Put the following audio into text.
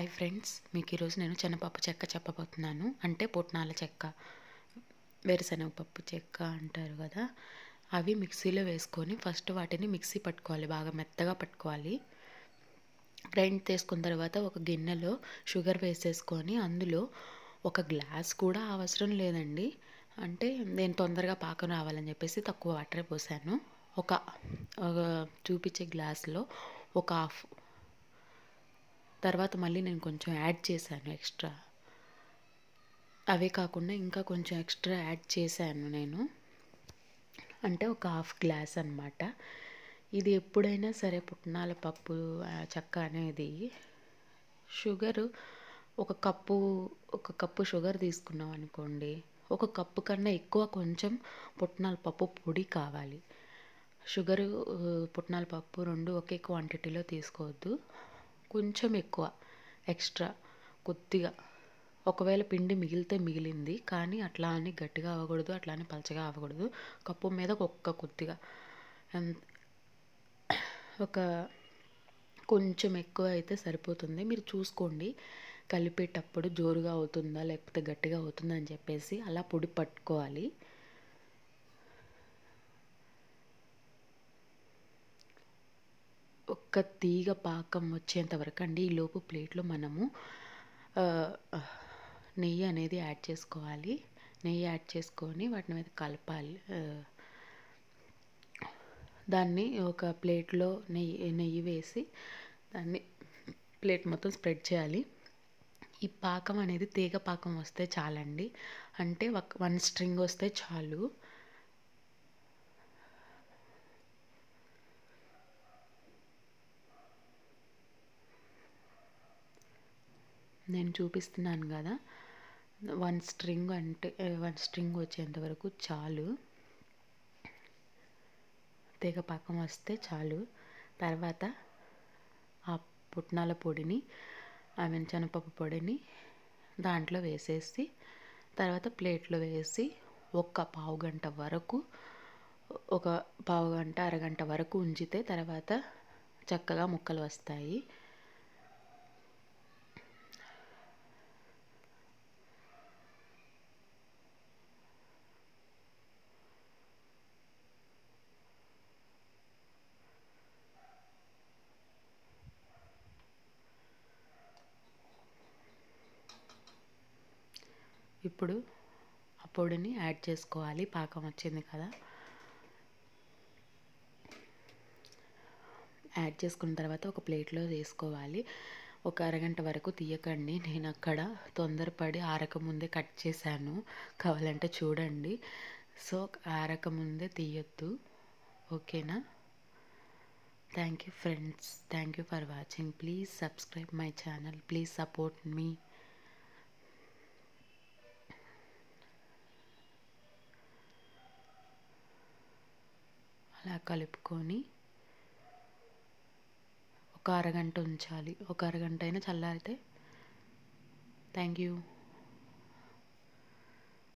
Hi friends మీకు ఈరోజు నేను శనగపప్పు చెక్క చెప్పబోతున్నాను. అంటే పుట్నాల చెక్క వేరుశనగ పప్పు చెక్క అంటారు కదా. అవి మిక్సీలో వేసుకొని ఫస్ట్ వాటిని మిక్సీ పట్టుకోవాలి బాగా మెత్తగా పట్టుకోవాలి. గ్రైండ్ చేసుకున్న తర్వాత ఒక గిన్నెలో షుగర్ వేసేసుకొని అందులో ఒక గ్లాస్ కూడా అవసరం లేదండి. అంటే నేను తొందరగా పాకం రావాలని చెప్పేసి తక్కువ వాటర్ పోసాను. ఒక చూపించే గ్లాస్లో ఒక హాఫ్ తర్వాత మళ్ళీ నేను కొంచెం యాడ్ చేశాను ఎక్స్ట్రా. అవే కాకుండా ఇంకా కొంచెం ఎక్స్ట్రా యాడ్ చేశాను నేను. అంటే ఒక హాఫ్ గ్లాస్ అనమాట ఇది ఎప్పుడైనా సరే పుట్నాల పప్పు చెక్క అనేది షుగరు ఒక కప్పు ఒక కప్పు షుగర్ తీసుకున్నాం అనుకోండి. ఒక కప్పు కన్నా ఎక్కువ కొంచెం పుట్నాల పప్పు పొడి కావాలి. షుగరు పుట్నాల పప్పు రెండు ఒకే క్వాంటిటీలో తీసుకోవద్దు. కొంచెం ఎక్కువ ఎక్స్ట్రా కొద్దిగా. ఒకవేళ పిండి మిగిలితే మిగిలింది కానీ అట్లా అని గట్టిగా అవ్వకూడదు అట్లా అని పలచగా అవ్వకూడదు. కప్పు మీద ఒక్క కొద్దిగా. ఒక కొంచెం ఎక్కువ అయితే సరిపోతుంది. మీరు చూసుకోండి. కలిపేటప్పుడు జోరుగా అవుతుందా లేకపోతే గట్టిగా అవుతుందా అని చెప్పేసి అలా పొడి పట్టుకోవాలి. ఒక్క తీగ పాకం వచ్చేంత వరకు అండి ఈ లోపు ప్లేట్లో మనము నెయ్యి అనేది యాడ్ చేసుకోవాలి. నెయ్యి యాడ్ చేసుకొని వాటి మీద కలపాలి. దాన్ని ఒక ప్లేట్లో నెయ్యి నెయ్యి వేసి దాన్ని ప్లేట్ మొత్తం స్ప్రెడ్ చేయాలి. ఈ పాకం అనేది తీగ పాకం వస్తే చాలండి. అంటే ఒక వన్ స్ట్రింగ్ వస్తే చాలు. నేను చూపిస్తున్నాను కదా. వన్ స్ట్రింగ్ అంటే వన్ స్ట్రింగ్ వచ్చేంత వరకు చాలు. తెగ పాకం వస్తే చాలు. తర్వాత ఆ పుట్నాల పొడిని ఐ మీన్ శనగపప్పు పొడిని దాంట్లో వేసేసి తర్వాత ప్లేట్లో వేసి ఒక్క పావు గంట వరకు ఒక పావు గంట అరగంట వరకు ఉంచితే తర్వాత చక్కగా ముక్కలు వస్తాయి. ఇప్పుడు ఆ పొడిని యాడ్ చేసుకోవాలి. పాకం వచ్చింది కదా. యాడ్ చేసుకున్న తర్వాత ఒక ప్లేట్లో వేసుకోవాలి. ఒక అరగంట వరకు తీయకండి. నేను అక్కడ తొందరపడి ఆరకముందే కట్ చేశాను. కావాలంటే చూడండి. సో ఆరకముందే తీయొద్దు. ఓకేనా? Thank you friends. Thank you for watching. Please subscribe my channel. Please support me. అలా కలుపుకొని ఒక అరగంట ఉంచాలి. ఒక అరగంట అయినా చల్లారితే. Thank you